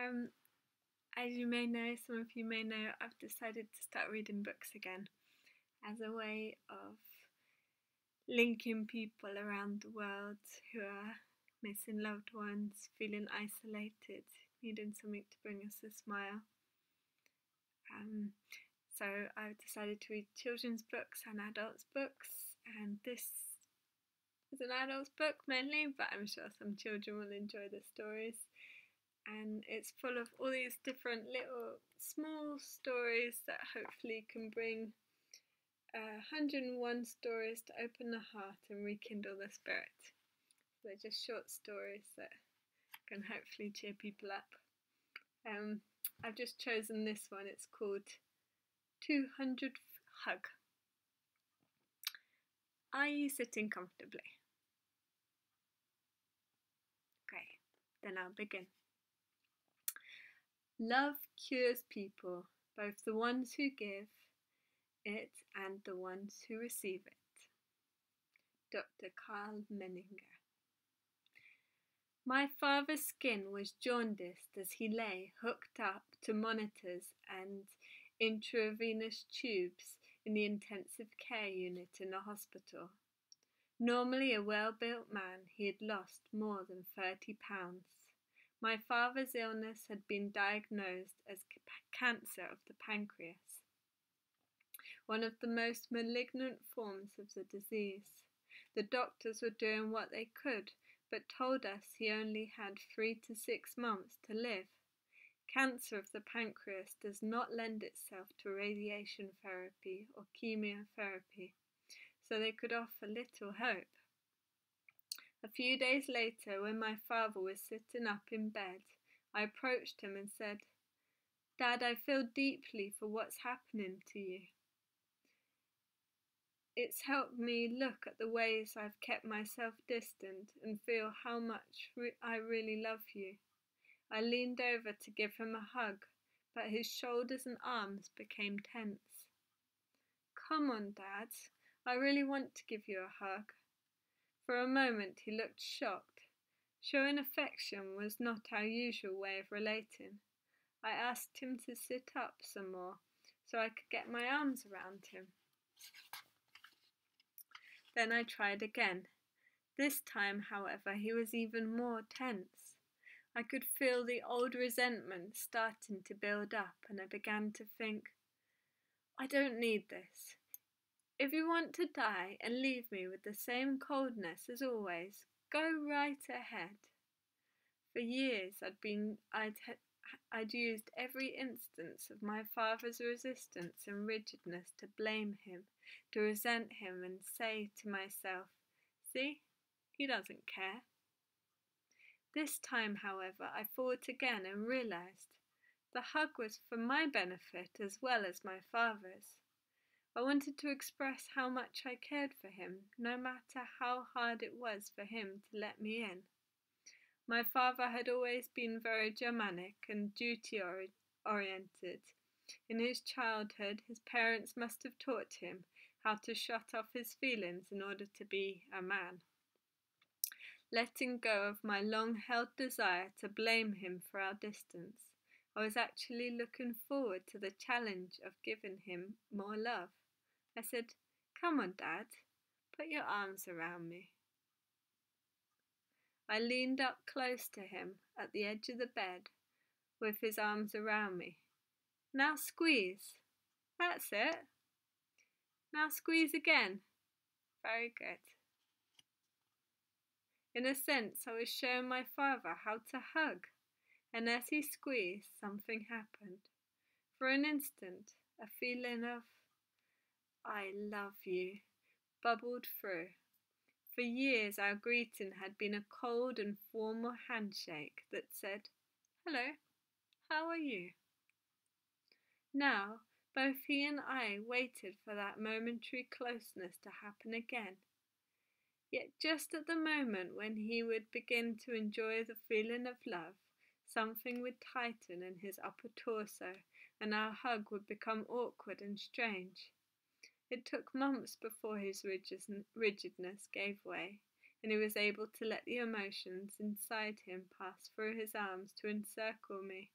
Um, as you may know, some of you may know, I've decided to start reading books again as a way of linking people around the world who are missing loved ones, feeling isolated, needing something to bring us a smile. Um, so I've decided to read children's books and adults' books, and this is an adult's book mainly, but I'm sure some children will enjoy the stories and it's full of all these different little small stories that hopefully can bring uh, 101 stories to open the heart and rekindle the spirit. They're just short stories that can hopefully cheer people up. Um, I've just chosen this one. It's called 200 Hug. Are you sitting comfortably? Okay, then I'll begin. Love cures people, both the ones who give it and the ones who receive it. Dr. Karl Menninger. My father's skin was jaundiced as he lay hooked up to monitors and intravenous tubes in the intensive care unit in the hospital. Normally a well built man, he had lost more than 30 pounds. My father's illness had been diagnosed as cancer of the pancreas, one of the most malignant forms of the disease. The doctors were doing what they could, but told us he only had three to six months to live. Cancer of the pancreas does not lend itself to radiation therapy or chemotherapy, so they could offer little hope. A few days later, when my father was sitting up in bed, I approached him and said, Dad, I feel deeply for what's happening to you. It's helped me look at the ways I've kept myself distant and feel how much re- I really love you. I leaned over to give him a hug, but his shoulders and arms became tense. Come on, Dad. I really want to give you a hug. For a moment he looked shocked. Showing affection was not our usual way of relating. I asked him to sit up some more so I could get my arms around him. Then I tried again. This time, however, he was even more tense. I could feel the old resentment starting to build up, and I began to think, I don't need this. If you want to die and leave me with the same coldness as always, go right ahead. For years I'd been I'd I'd used every instance of my father's resistance and rigidness to blame him, to resent him and say to myself, see, he doesn't care. This time, however, I thought again and realized the hug was for my benefit as well as my father's. I wanted to express how much I cared for him, no matter how hard it was for him to let me in. My father had always been very Germanic and duty oriented. In his childhood, his parents must have taught him how to shut off his feelings in order to be a man. Letting go of my long held desire to blame him for our distance, I was actually looking forward to the challenge of giving him more love. I said, Come on, Dad, put your arms around me. I leaned up close to him at the edge of the bed with his arms around me. Now squeeze. That's it. Now squeeze again. Very good. In a sense, I was showing my father how to hug, and as he squeezed, something happened. For an instant, a feeling of I love you bubbled through. For years, our greeting had been a cold and formal handshake that said, Hello, how are you? Now, both he and I waited for that momentary closeness to happen again. Yet, just at the moment when he would begin to enjoy the feeling of love, something would tighten in his upper torso and our hug would become awkward and strange. It took months before his rigidness gave way, and he was able to let the emotions inside him pass through his arms to encircle me.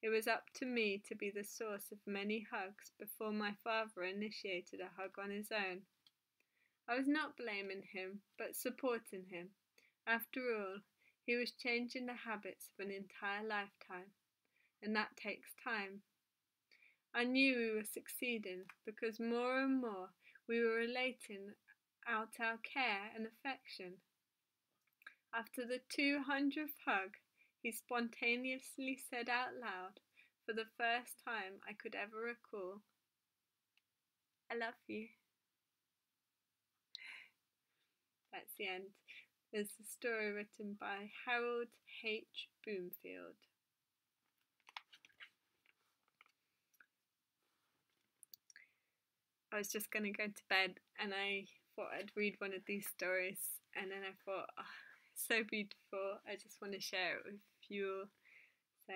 It was up to me to be the source of many hugs before my father initiated a hug on his own. I was not blaming him, but supporting him. After all, he was changing the habits of an entire lifetime, and that takes time. I knew we were succeeding because more and more we were relating out our care and affection. After the 200th hug, he spontaneously said out loud, for the first time I could ever recall, I love you. That's the end. There's a story written by Harold H. Bloomfield. I was just going to go to bed and I thought I'd read one of these stories and then I thought, oh, so beautiful. I just want to share it with you. So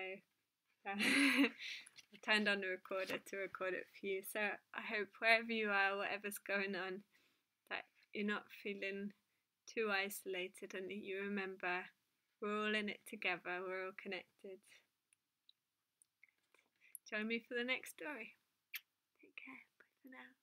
uh, I turned on the recorder to record it for you. So I hope wherever you are, whatever's going on, that you're not feeling too isolated and that you remember we're all in it together, we're all connected. Join me for the next story. Take care. Bye for now.